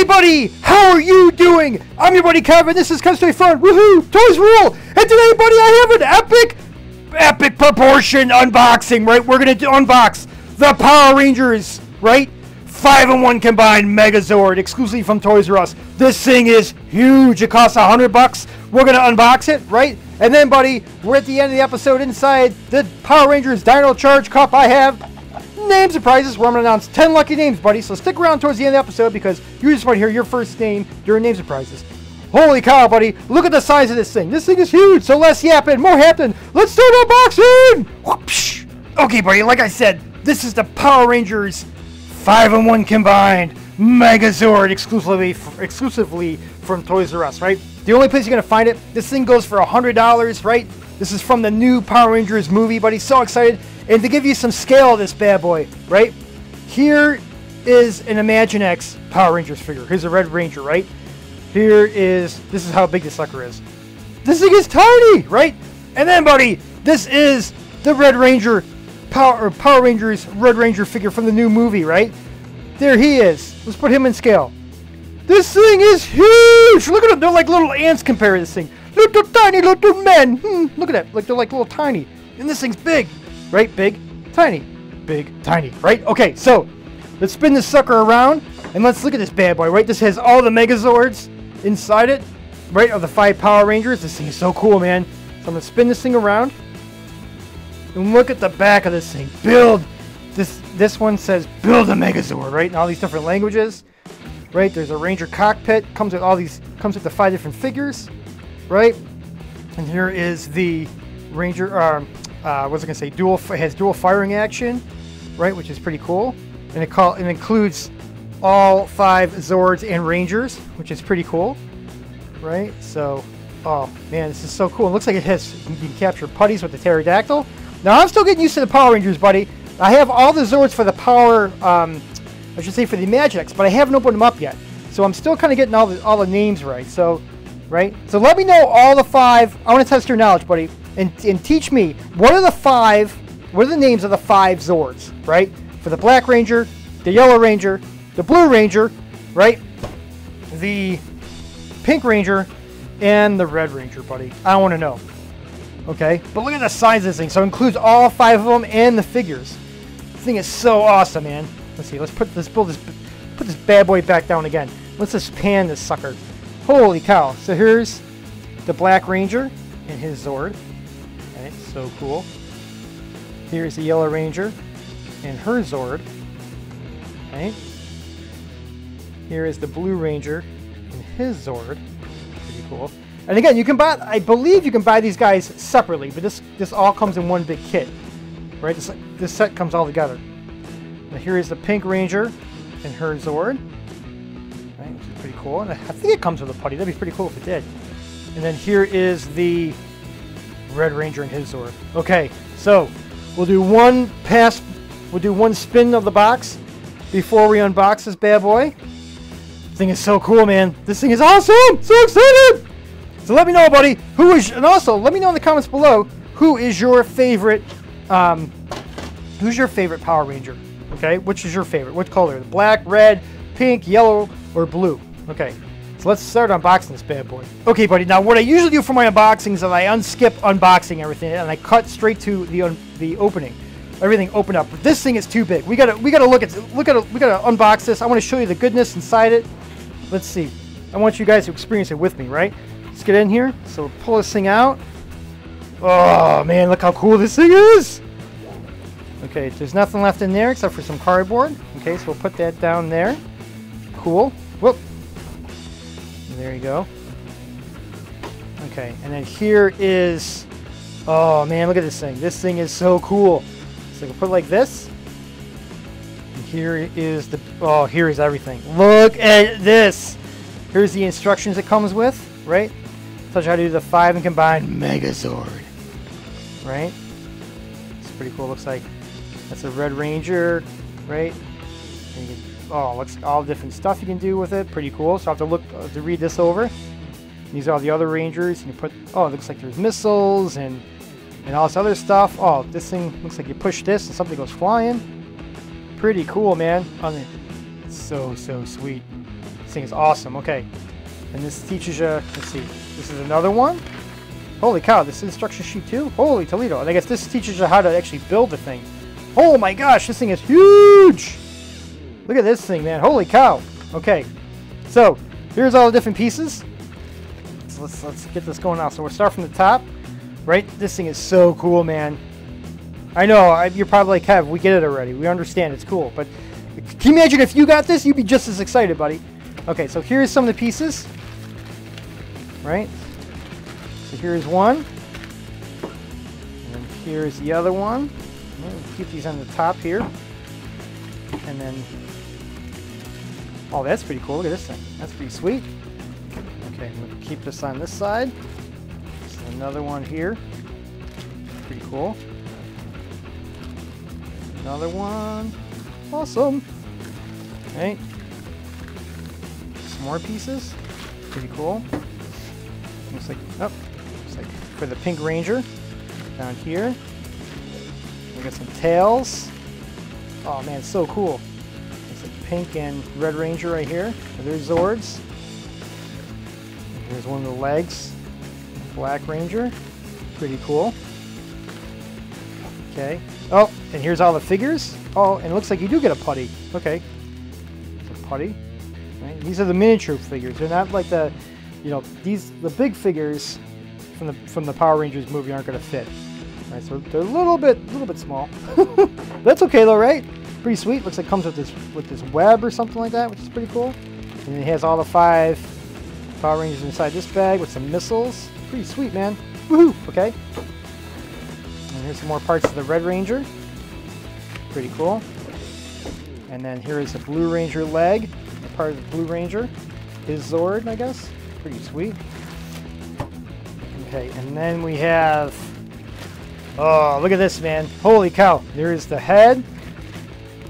Hey buddy, how are you doing? I'm your buddy Kevin. This is Kev's Toy Fun. Woohoo! Toys rule! And today, buddy, I have an epic, epic proportion unboxing. Right, we're gonna unbox the Power Rangers. Right, five and one combined Megazord, exclusively from Toys R Us. This thing is huge. It costs a hundred bucks. We're gonna unbox it. Right, and then, buddy, we're at the end of the episode. Inside the Power Rangers Dino Charge Cup, I have name surprises where I'm going to announce 10 lucky names, buddy. So stick around towards the end of the episode because you just want to hear your first name during name surprises. Holy cow, buddy. Look at the size of this thing. This thing is huge. So less yapping, more happening. Let's start unboxing. Okay, buddy, like I said, this is the Power Rangers 5 and 1 combined Megazord exclusively, exclusively from Toys R Us, right? The only place you're going to find it, this thing goes for $100, right? This is from the new Power Rangers movie, buddy. So excited. And to give you some scale of this bad boy, right? Here is an Imaginext Power Rangers figure. Here's a Red Ranger, right? Here is, this is how big this sucker is. This thing is tiny, right? And then, buddy, this is the Red Ranger Power, Power Rangers Red Ranger figure from the new movie, right? There he is. Let's put him in scale. This thing is huge! Look at them, they're like little ants compared to this thing. Little tiny little men. Hmm, look at that, like they're like little tiny. And this thing's big right? Big, tiny, big, tiny, right? Okay, so let's spin this sucker around and let's look at this bad boy, right? This has all the Megazords inside it, right? Of the five Power Rangers. This thing is so cool, man. So I'm gonna spin this thing around and look at the back of this thing. Build. This this one says build a Megazord, right? In all these different languages, right? There's a Ranger cockpit. Comes with all these. Comes with the five different figures, right? And here is the Ranger. Um, uh, what's I gonna say? Dual has dual firing action, right? Which is pretty cool, and it call it includes all five Zords and Rangers, which is pretty cool, right? So, oh man, this is so cool. It looks like it has you can capture putties with the pterodactyl. Now I'm still getting used to the Power Rangers, buddy. I have all the Zords for the Power, um, I should say for the Magics, but I haven't opened them up yet. So I'm still kind of getting all the all the names right. So, right? So let me know all the five. I want to test your knowledge, buddy and, and teach me what are the five, what are the names of the five Zords, right? For the Black Ranger, the Yellow Ranger, the Blue Ranger, right? The Pink Ranger, and the Red Ranger, buddy. I want to know. Okay, but look at the size of this thing. So it includes all five of them and the figures. This thing is so awesome, man. Let's see. Let's put let's pull this put this bad boy back down again. Let's just pan this sucker. Holy cow! So here's the Black Ranger and his Zord. So cool. Here's the Yellow Ranger and her Zord. Okay. Here is the Blue Ranger and his Zord. Pretty cool. And again, you can buy, I believe you can buy these guys separately, but this this all comes in one big kit. Right? This, this set comes all together. Now here is the Pink Ranger and her Zord. Right, which is pretty cool. And I think it comes with a putty. That'd be pretty cool if it did. And then here is the Red Ranger and his Zord. Okay, so we'll do one pass, we'll do one spin of the box before we unbox this bad boy. This thing is so cool, man. This thing is awesome! So excited! So let me know, buddy, who is, and also let me know in the comments below, who is your favorite, um, who's your favorite Power Ranger? Okay, which is your favorite? What color? Black, red, pink, yellow, or blue? Okay, so let's start unboxing this bad boy. Okay, buddy. Now, what I usually do for my unboxings is I unskip unboxing everything and I cut straight to the the opening. Everything open up. But this thing is too big. We gotta we gotta look at look at we gotta unbox this. I want to show you the goodness inside it. Let's see. I want you guys to experience it with me, right? Let's get in here. So pull this thing out. Oh man, look how cool this thing is. Okay, there's nothing left in there except for some cardboard. Okay, so we'll put that down there. Cool. Whoop, there you go. Okay, and then here is, oh man, look at this thing. This thing is so cool. So I can put it like this. And here is the, oh, here is everything. Look at this. Here's the instructions it comes with, right? You how to do the five and combined Megazord, right? It's pretty cool. Looks like that's a Red Ranger, right? Oh, looks all different stuff you can do with it. Pretty cool. So I have to look uh, to read this over. These are all the other Rangers. You put oh, it looks like there's missiles and and all this other stuff. Oh, this thing looks like you push this and something goes flying. Pretty cool, man. On it. So so sweet. This thing is awesome. Okay. And this teaches you, let's see, this is another one. Holy cow, this instruction sheet too? Holy Toledo. And I guess this teaches you how to actually build the thing. Oh my gosh, this thing is huge! Look at this thing, man. Holy cow. Okay. So, here's all the different pieces. So let's, let's get this going now. So we'll start from the top. Right? This thing is so cool, man. I know, I, you're probably like, Kev, we get it already. We understand, it's cool. But can you imagine if you got this? You'd be just as excited, buddy. Okay, so here's some of the pieces. Right? So here's one. And here's the other one. Keep these on the top here. And then... Oh, that's pretty cool. Look at this thing. That's pretty sweet. Okay, we'll keep this on this side. Another one here. Pretty cool. Another one. Awesome. Right. Some more pieces. Pretty cool. Looks like, oh, looks like for the Pink Ranger down here. We got some tails. Oh man, so cool. It's a pink and red ranger right here. There's Zords. Here's one of the legs. Black Ranger. Pretty cool. Okay. Oh, and here's all the figures. Oh, and it looks like you do get a putty. Okay. It's a putty. Right? These are the miniature figures. They're not like the, you know, these the big figures from the from the Power Rangers movie aren't going to fit. Right, so they're a little bit, a little bit small. That's okay though, right? Pretty sweet. Looks like it comes with this with this web or something like that, which is pretty cool. And it has all the five Power Rangers inside this bag with some missiles. Pretty sweet, man. Woohoo! Okay. And here's some more parts of the Red Ranger. Pretty cool. And then here is the Blue Ranger leg, part of the Blue Ranger. His Zord, I guess. Pretty sweet. Okay, and then we have Oh, look at this, man. Holy cow. There's the head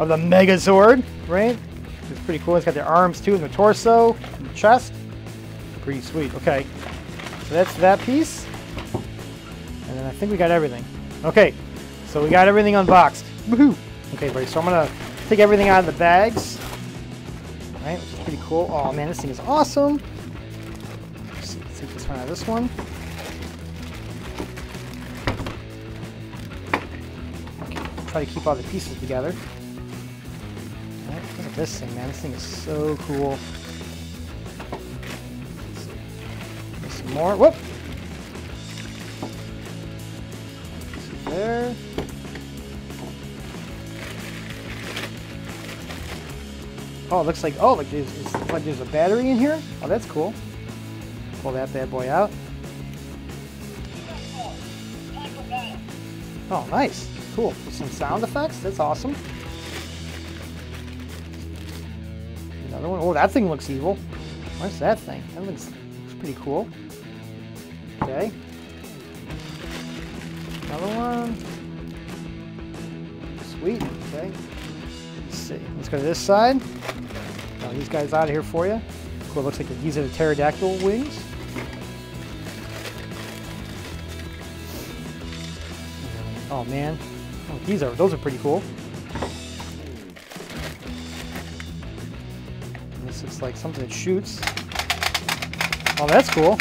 of the Megazord, right? It's pretty cool. It's got the arms, too, and the torso, and the chest. Pretty sweet. Okay. So that's that piece. And then I think we got everything. Okay. So we got everything unboxed. Woohoo! Okay, buddy. So I'm going to take everything out of the bags. Right, which is pretty cool. Oh, man, this thing is awesome. Let's let's take this one out of this one. try to keep all the pieces together. This thing, man. This thing is so cool. Some more. Whoop! There. Oh, it looks like oh, like there's like there's a battery in here. Oh, that's cool. Pull that bad boy out. Oh, nice. Cool. Some sound effects. That's awesome. Another one. Oh, that thing looks evil. Where's that thing? That looks, looks pretty cool. Okay. Another one. Sweet. Okay. Let's see. Let's go to this side. These guys out of here for you. Cool. Looks like these are the pterodactyl wings. Oh man, Oh, these are those are pretty cool. Like something that shoots. Oh, that's cool.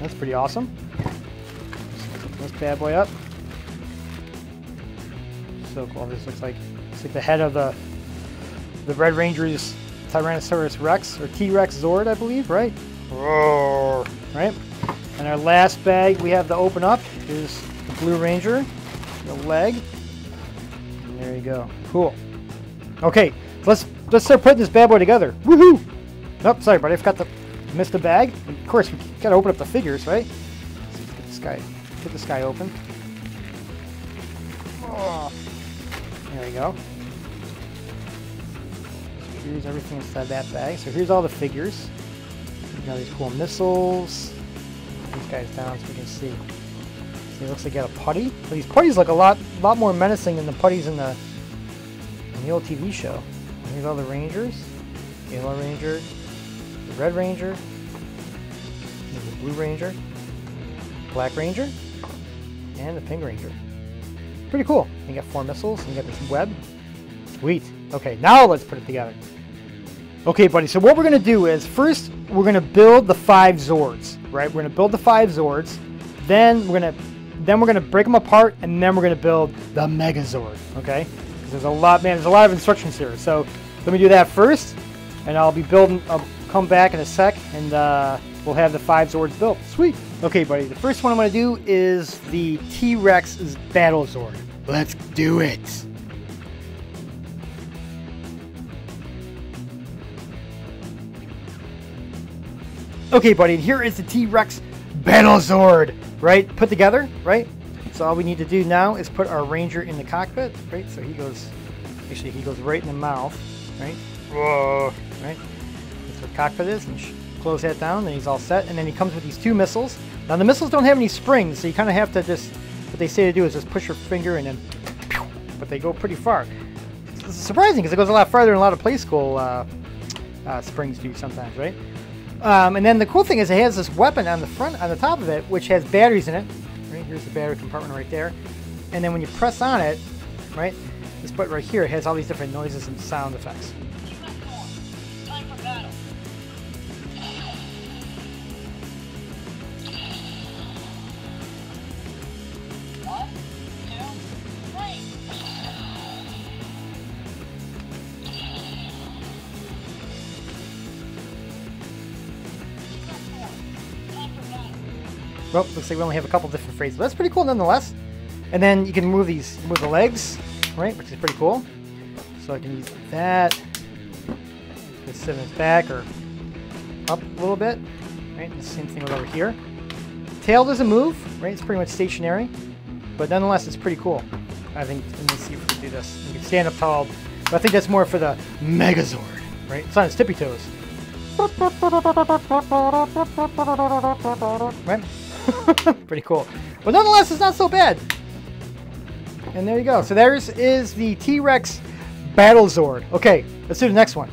That's pretty awesome. This bad boy up. So cool. This looks like it's like the head of the the Red Ranger's Tyrannosaurus Rex or T-Rex Zord, I believe, right? Roar. Right? And our last bag we have to open up is the Blue Ranger, the leg. Go. Cool. Okay, let's let's start putting this bad boy together. Woohoo! Nope, sorry, buddy. I forgot to miss the bag. Of course, we gotta open up the figures, right? Let's get this guy, get this guy open. Oh, there we go. So here's everything inside that bag. So here's all the figures. You got these cool missiles these guys down so we can see. See, it looks like you got a putty. But these putties look a lot, lot more menacing than the putties in the the old TV show. Here's all the Rangers. Yellow Ranger, the Red Ranger, the Blue Ranger, Black Ranger, and the Pink Ranger. Pretty cool. You got four missiles, and you got this web. Sweet. Okay, now let's put it together. Okay, buddy, so what we're going to do is first we're going to build the five Zords, right? We're going to build the five Zords. Then we're going to then we're going to break them apart and then we're going to build the Megazord, okay? Because there's a lot, man, there's a lot of instructions here. So let me do that first and I'll be building, I'll come back in a sec and uh, we'll have the five Zords built. Sweet. Okay, buddy, the first one I'm going to do is the T-Rex's Battle Zord. Let's do it. Okay, buddy, and here is the T-Rex Battle Zord, right? Put together, right? So all we need to do now is put our Ranger in the cockpit, right? So he goes, actually he goes right in the mouth, right? Whoa, right? That's where cockpit is, and close that down, and he's all set. And then he comes with these two missiles. Now the missiles don't have any springs, so you kind of have to just, what they say to do is just push your finger and then, but they go pretty far. It's surprising because it goes a lot farther than a lot of Playskool uh, uh, springs do sometimes, right? Um, and then the cool thing is it has this weapon on the front, on the top of it, which has batteries in it. Here's the battery compartment right there. And then when you press on it, right, this button right here has all these different noises and sound effects. Well, looks like we only have a couple different phrases. That's pretty cool nonetheless. And then you can move these, move the legs, right, which is pretty cool. So I can use that. Just sit in its back or up a little bit, right? And the same thing over here. Tail doesn't move, right? It's pretty much stationary, but nonetheless, it's pretty cool. I think, let me see if we can do this. You can stand up tall, but I think that's more for the Megazord, right? It's on its tippy toes. Right? Pretty cool. But nonetheless, it's not so bad. And there you go. So there's is the T-Rex Battle Zord. Okay, let's do the next one.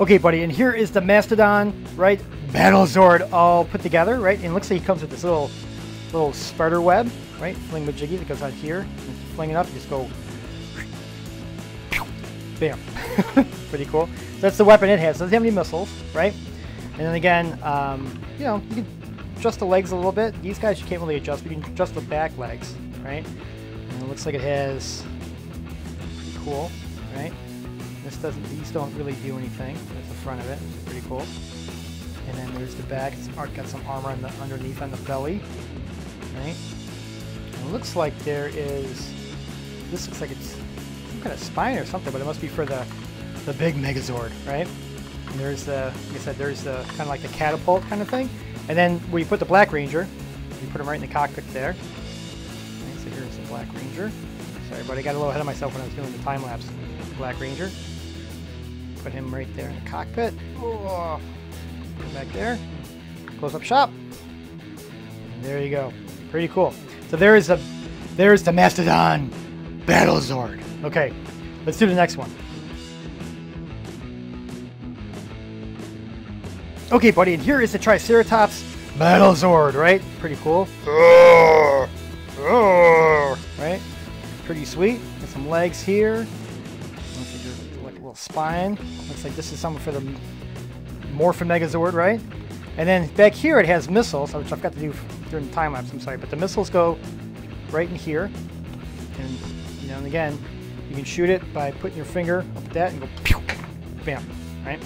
Okay, buddy, and here is the Mastodon, right? Battle Zord all put together, right? And looks like he comes with this little little spider web, right? Fling jiggy that goes out here. And fling it up, you just go Bam. Pretty cool. So that's the weapon it has. It doesn't have any missiles, right? And then again, um, you know, you can adjust the legs a little bit. These guys you can't really adjust, but you can adjust the back legs, right? And it looks like it has pretty cool, right? This doesn't these don't really do anything. That's the front of it. Pretty cool. And then there's the back. It's got some armor on the underneath on the belly. Right? It looks like there is this looks like kind of spine or something, but it must be for the the big Megazord, right? And there's the, like I said, there's the kind of like the catapult kind of thing. And then you put the Black Ranger, you put him right in the cockpit there. Okay, so here's the Black Ranger. Sorry, but I got a little ahead of myself when I was doing the time lapse. Black Ranger. Put him right there in the cockpit. Oh, back there. Close up shop. And there you go. Pretty cool. So there is a, there's the Mastodon Battle Zord. Okay, let's do the next one. Okay, buddy, and here is the Triceratops Battle Zord, right? Pretty cool. Right? Pretty sweet. Got some legs here. Like a little spine. Looks like this is something for the Morphin Megazord, right? And then back here it has missiles, which I've got to do during the time lapse, I'm sorry, but the missiles go right in here. And, you know, and again, you can shoot it by putting your finger up at that and go pew, bam, right?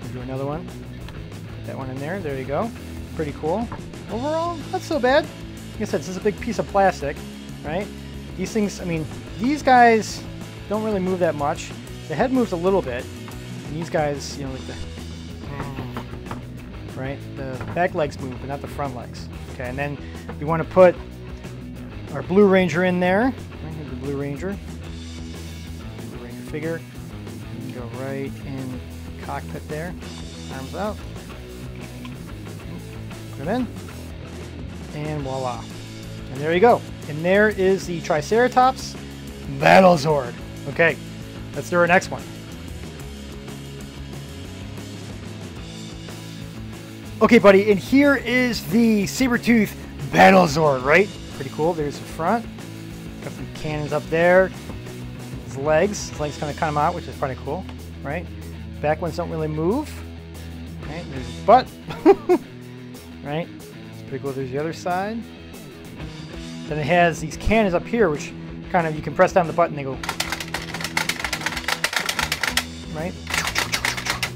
We'll do another one. Put that one in there. There you go. Pretty cool. Overall, not so bad. Like I said, this is a big piece of plastic, right? These things, I mean, these guys don't really move that much. The head moves a little bit. And these guys, you know, like the, mm, right? The back legs move, but not the front legs. Okay, and then we want to put our Blue Ranger in there. Right, here's the Blue Ranger figure. Go right in cockpit there. Arms out. Put them in. And voila. And there you go. And there is the Triceratops Battle Zord. Okay, let's do our next one. Okay, buddy, and here is the Sabertooth Battle Zord, right? Pretty cool. There's the front. Got some cannons up there. Legs. His legs kind of come out, which is pretty cool, right? Back ones don't really move. Right, there's his butt. right? It's pretty cool. There's the other side. Then it has these cannons up here, which kind of, you can press down the button, they go, right?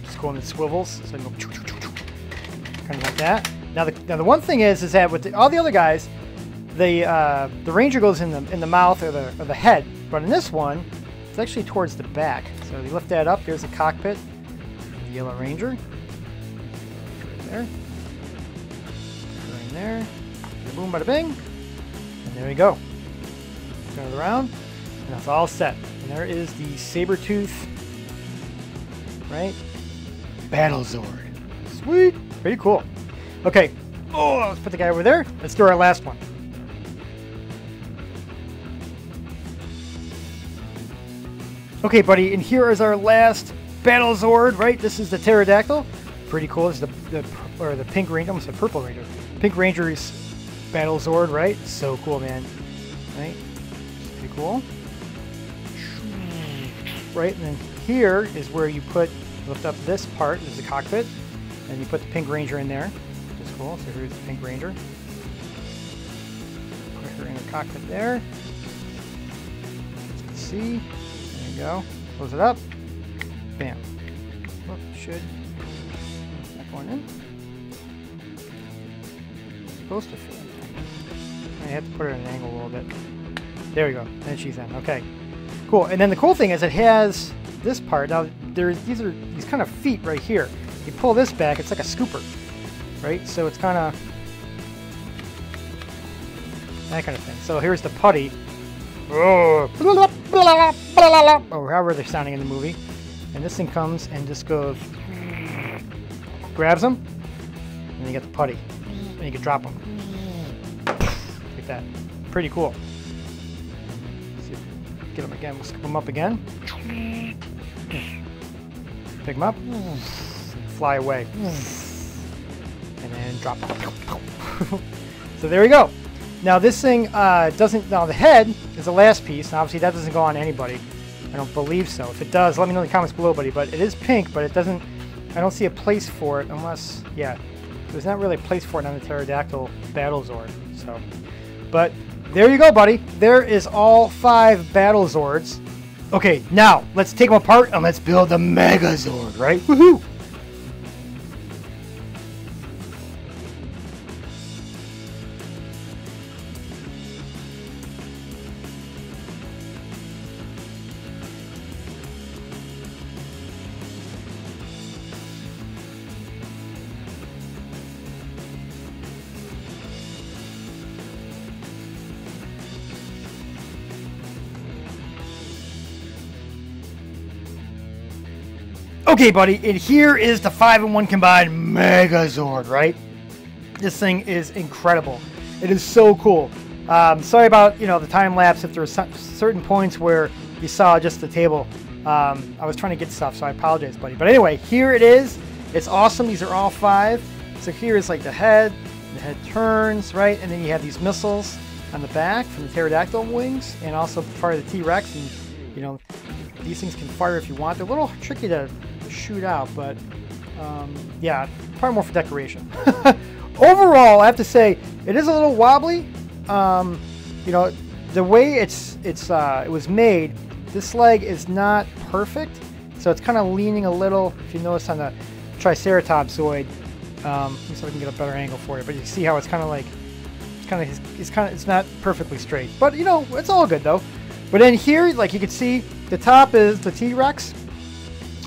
Just going in swivels, so go, kind of like that. Now the, now the one thing is, is that with the, all the other guys, the uh, the ranger goes in the in the mouth or the or the head, but in this one, it's actually towards the back. So you lift that up. There's the cockpit. The yellow ranger. Right there. Right there. Boom, bada bing. And there we go. Turn it around, and that's all set. And there is the saber tooth. Right. Battle Zord. Sweet. Pretty cool. Okay. Oh, let's put the guy over there. Let's do our last one. Okay, buddy, and here is our last Battle Zord, right? This is the Pterodactyl. Pretty cool. This is the, the or the Pink Ranger, almost a Purple Ranger. Pink Ranger's Battle Zord, right? So cool, man. Right? Pretty cool. Right, and then here is where you put, lift up this part, is the cockpit, and you put the Pink Ranger in there, which is cool. So here's the Pink Ranger. Put her in the cockpit there. See? You go. Close it up. Bam. Oh, should. That going in. Supposed to fit. I have to put it at an angle a little bit. There we go. And she's in. Okay. Cool. And then the cool thing is it has this part. Now there's these are these kind of feet right here. You pull this back, it's like a scooper, right? So it's kind of that kind of thing. So here's the putty. Oh, or however they're sounding in the movie. And this thing comes and just goes, grabs them, and you get the putty. And you can drop them. Like that. Pretty cool. Get them again. We'll scoop them up again. Pick them up. Fly away. And then drop them. so there we go. Now this thing uh, doesn't, now the head is the last piece, and obviously that doesn't go on anybody. I don't believe so. If it does, let me know in the comments below, buddy. But it is pink, but it doesn't, I don't see a place for it unless, yeah, there's not really a place for it on the Pterodactyl Battle Zord. So, but there you go, buddy. There is all five Battle Zords. Okay, now let's take them apart and let's build the Megazord, right? Woohoo! Okay, buddy, and here is the 5-in-1 combined Megazord, right? This thing is incredible. It is so cool. Um, sorry about, you know, the time lapse if there were certain points where you saw just the table. Um, I was trying to get stuff, so I apologize, buddy. But anyway, here it is. It's awesome. These are all five. So here is like the head. The head turns, right? And then you have these missiles on the back from the pterodactyl wings and also part of the T-Rex. And, you know, these things can fire if you want. They're a little tricky to shoot out, but um, yeah, probably more for decoration. Overall, I have to say it is a little wobbly. Um, you know, the way it's it's uh, it was made, this leg is not perfect, so it's kind of leaning a little. If you notice on the Triceratops Zord, um, let me see if I can get a better angle for you. But you see how it's kind of like it's kind of it's kind of it's not perfectly straight, but you know it's all good though. But in here, like you can see, the top is the T-Rex,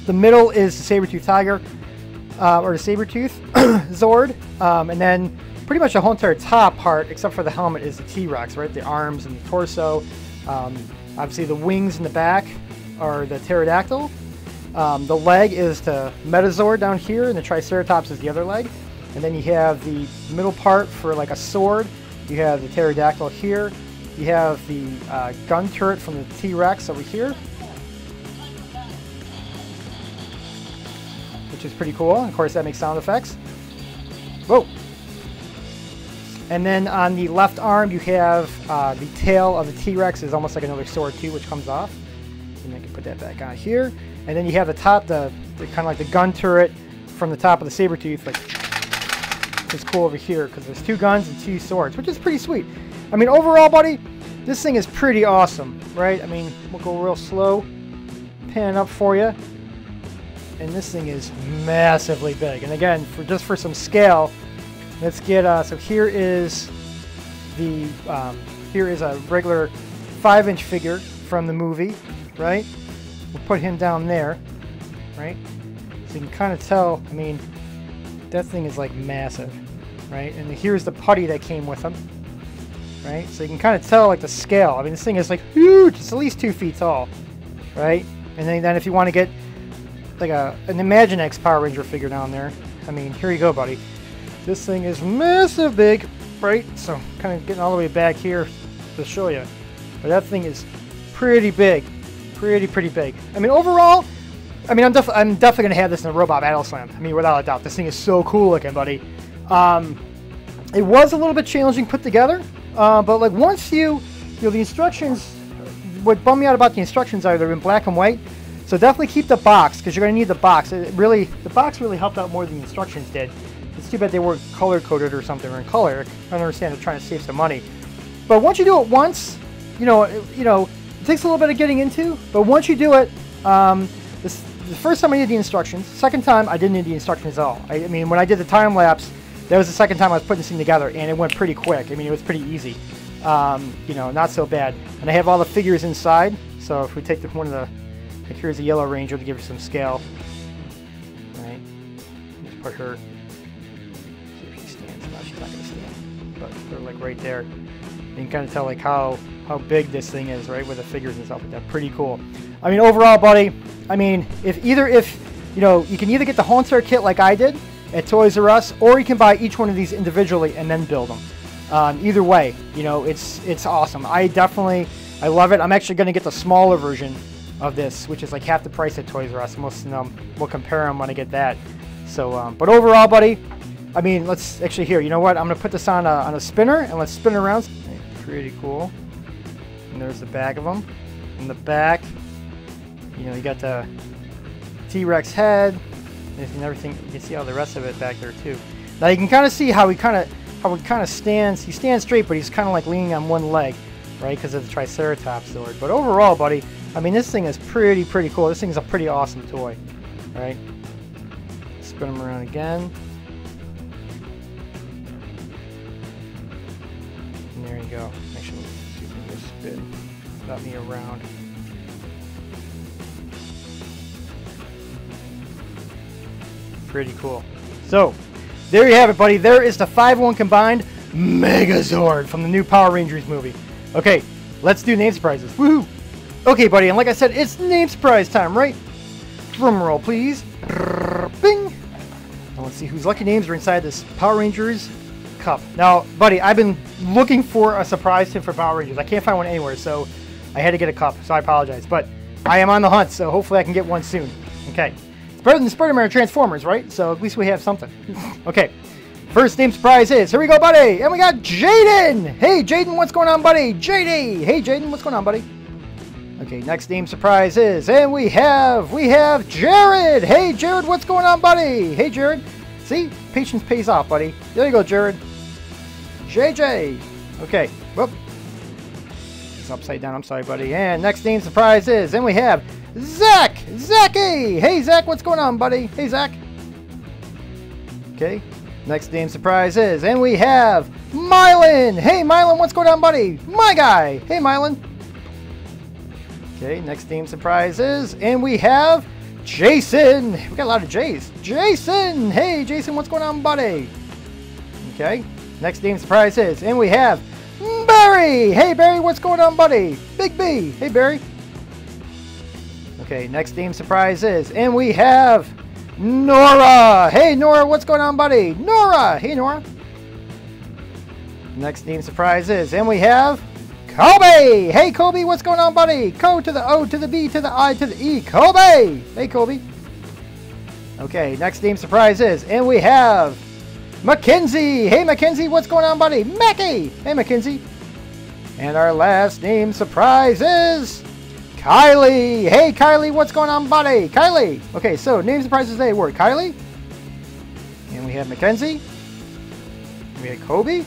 the middle is the saber-tooth tiger, uh, or the saber-tooth Zord, um, and then pretty much the whole entire top part, except for the helmet, is the T-Rex, right? The arms and the torso. Um, obviously, the wings in the back are the pterodactyl. Um, the leg is the Metazord down here, and the Triceratops is the other leg. And then you have the middle part for like a sword. You have the pterodactyl here. You have the uh, gun turret from the T-Rex over here. Which is pretty cool. Of course, that makes sound effects. Whoa. And then on the left arm, you have uh, the tail of the T-Rex is almost like another sword too, which comes off. And I can put that back on here. And then you have the top, the, the kind of like the gun turret from the top of the saber tooth, like it's cool over here because there's two guns and two swords, which is pretty sweet. I mean, overall, buddy, this thing is pretty awesome, right? I mean, we'll go real slow, pan up for you. And this thing is massively big. And again, for just for some scale, let's get, uh, so here is the, um, here is a regular five inch figure from the movie, right? We'll put him down there, right? So you can kind of tell, I mean, that thing is like massive, right? And here's the putty that came with him, right? So you can kind of tell like the scale. I mean, this thing is like huge. It's at least two feet tall, right? And then, then if you want to get like a an Imaginext Power Ranger figure down there, I mean, here you go, buddy. This thing is massive big, right? So kind of getting all the way back here to show you. But that thing is pretty big, pretty, pretty big. I mean, overall, I mean, I'm, def I'm definitely to have this in a Robot Battle Slam. I mean, without a doubt. This thing is so cool looking, buddy. Um, it was a little bit challenging put together, uh, but like once you, you know, the instructions, what bummed me out about the instructions are they're in black and white. So definitely keep the box because you're going to need the box. It really, the box really helped out more than the instructions did. It's too bad they weren't color coded or something or in color. I don't understand they're trying to save some money. But once you do it once, you know, it, you know, it takes a little bit of getting into. But once you do it, um, this, the first time I did the instructions. Second time I didn't need the instructions at all. I, I mean, when I did the time lapse, that was the second time I was putting this thing together, and it went pretty quick. I mean, it was pretty easy. Um, you know, not so bad. And I have all the figures inside. So if we take the, one of the, like here's a Yellow Ranger to give her some scale. Right. Just put her. See if she stands. No, she's not gonna stand. But they're like right there. You can kind of tell like how how big this thing is, right, with the figures and stuff like that. Pretty cool. I mean, overall, buddy. I mean, if either if you know, you can either get the entire kit like I did at Toys R Us, or you can buy each one of these individually and then build them. Um, either way, you know, it's it's awesome. I definitely, I love it. I'm actually going to get the smaller version of this, which is like half the price at Toys R Us. Most of them will compare them when I get that. So, um, but overall, buddy, I mean, let's actually here. You know what? I'm to put this on a, on a spinner and let's spin it around. Pretty cool. And there's the back of them. In the back, you know, you got the T-Rex head and everything. You can see all the rest of it back there too. Now you can kind of see how he kind of how he kind of stands. He stands straight, but he's kind of like leaning on one leg, right? Because of the Triceratops Zord. But overall, buddy, I mean, this thing is pretty, pretty cool. This thing's a pretty awesome toy, right? Spin them around again. And there you go. Actually, see if we can just spin without me around. Pretty cool. So, there you have it, buddy. There is the 5-1 combined Megazord from the new Power Rangers movie. Okay, let's do name surprises. Woohoo! Okay, buddy, and like I said, it's name surprise time, right? Drum roll, please. Bing! Now let's see whose lucky names are inside this Power Rangers cup. Now, buddy, I've been looking for a surprise tip for Power Rangers. I can't find one anywhere, so I had to get a cup, so I apologize. But I am on the hunt, so hopefully I can get one soon. Okay. It's better than Spider-Man Transformers, right? So at least we have something. okay. First name surprise is, here we go, buddy. And we got Jaden. Hey, Jaden, what's going on, buddy? JD. Hey, Jaden, what's going on, buddy? Okay, next name surprise is, and we have, we have Jared. Hey, Jared, what's going on, buddy? Hey, Jared. See, patience pays off, buddy. There you go, Jared. JJ. Okay, whoop. It's upside down, I'm sorry, buddy. And next name surprise is, and we have Zach. Zachy. Hey, Zach, what's going on, buddy? Hey, Zach. Okay, next name surprise is, and we have Mylan. Hey, Mylan, what's going on, buddy? My guy. Hey, Mylan. Okay, next team surprises, and we have Jason. We got a lot of J's. Jason! Hey, Jason, what's going on, buddy? Okay, next team surprises, and we have Barry. Hey, Barry, what's going on, buddy? Big B. Hey, Barry. Okay, next team surprises, and we have Nora. Hey, Nora, what's going on, buddy? Nora. Hey, Nora. Next team surprises, and we have Kobe! Hey, Kobe, what's going on, buddy? Co to the O to the B to the I to the E. Kobe! Hey, Kobe. Okay, next name surprise is, and we have Mackenzie. Hey, Mackenzie, what's going on, buddy? Mackie. Hey, Mackenzie. And our last name surprise is Kylie. Hey, Kylie, what's going on, buddy? Kylie. Okay, so name surprises they were Kylie. And we had Mackenzie. We had Kobe.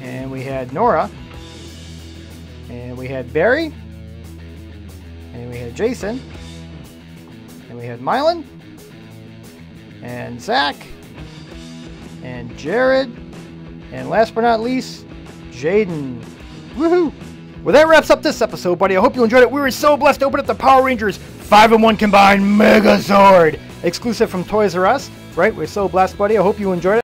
And we had Nora. And we had Barry. And we had Jason. And we had Mylan. And Zach. And Jared. And last but not least, Jaden. Woohoo! Well, that wraps up this episode, buddy. I hope you enjoyed it. We were so blessed to open up the Power Rangers 5 in 1 combined Megazord exclusive from Toys R Us, right? We're so blessed, buddy. I hope you enjoyed it.